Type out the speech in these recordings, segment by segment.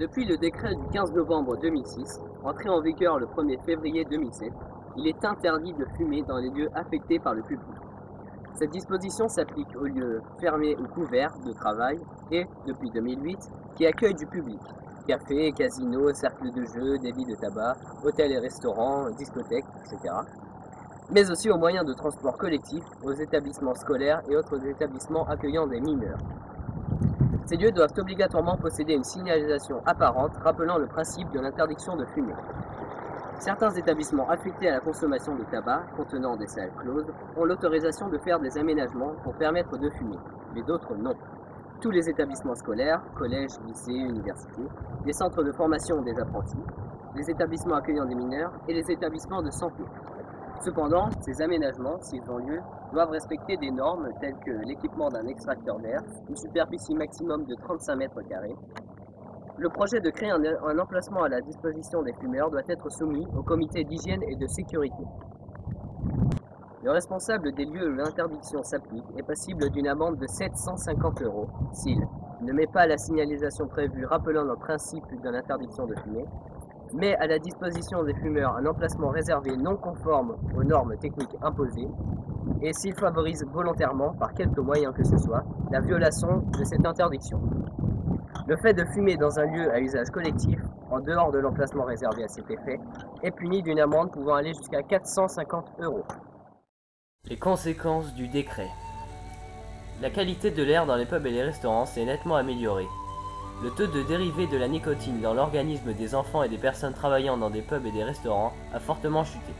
Depuis le décret du 15 novembre 2006, entré en vigueur le 1er février 2007, il est interdit de fumer dans les lieux affectés par le public. Cette disposition s'applique aux lieux fermés ou couverts de travail et, depuis 2008, qui accueillent du public. Cafés, casinos, cercles de jeux, débits de tabac, hôtels et restaurants, discothèques, etc. Mais aussi aux moyens de transport collectif, aux établissements scolaires et autres établissements accueillant des mineurs. Ces lieux doivent obligatoirement posséder une signalisation apparente rappelant le principe de l'interdiction de fumer. Certains établissements affectés à la consommation de tabac, contenant des salles closes, ont l'autorisation de faire des aménagements pour permettre de fumer, mais d'autres non. Tous les établissements scolaires, collèges, lycées, universités, les centres de formation des apprentis, les établissements accueillant des mineurs et les établissements de santé. Cependant, ces aménagements, s'ils ont lieu, doivent respecter des normes telles que l'équipement d'un extracteur d'air, une superficie maximum de 35 mètres carrés. Le projet de créer un, emplacement à la disposition des fumeurs doit être soumis au comité d'hygiène et de sécurité. Le responsable des lieux où l'interdiction s'applique est passible d'une amende de 750 euros s'il ne met pas la signalisation prévue rappelant le principe de l'interdiction de fumer, met à la disposition des fumeurs un emplacement réservé non conforme aux normes techniques imposées, et s'il favorise volontairement, par quelque moyen que ce soit, la violation de cette interdiction. Le fait de fumer dans un lieu à usage collectif, en dehors de l'emplacement réservé à cet effet, est puni d'une amende pouvant aller jusqu'à 450 euros. Les conséquences du décret. La qualité de l'air dans les pubs et les restaurants s'est nettement améliorée. Le taux de dérivés de la nicotine dans l'organisme des enfants et des personnes travaillant dans des pubs et des restaurants a fortement chuté.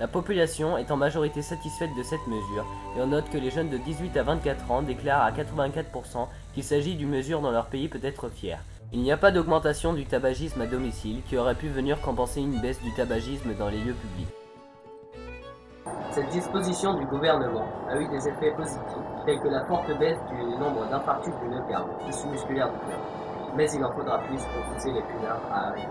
La population est en majorité satisfaite de cette mesure et on note que les jeunes de 18 à 24 ans déclarent à 84% qu'il s'agit d'une mesure dont leur pays peut être fier. Il n'y a pas d'augmentation du tabagisme à domicile qui aurait pu venir compenser une baisse du tabagisme dans les lieux publics. Cette disposition du gouvernement a eu des effets positifs, tels que la forte baisse du nombre d'infarctus du myocarde, tissu musculaire du cœur. Mais il en faudra plus pour pousser les fumeurs à arrêter.